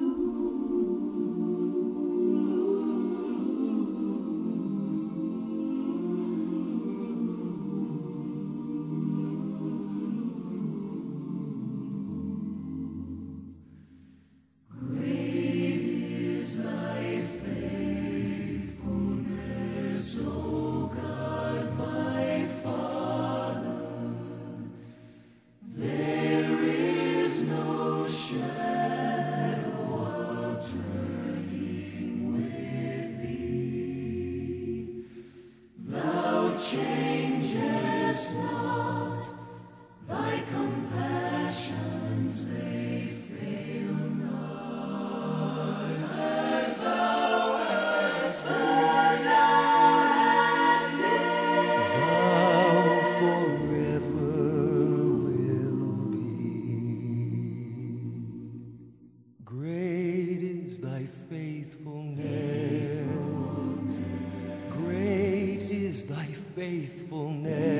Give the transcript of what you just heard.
you. Thou hast as thou hast been, thou forever will be. Great is thy faithfulness. Faithfulness.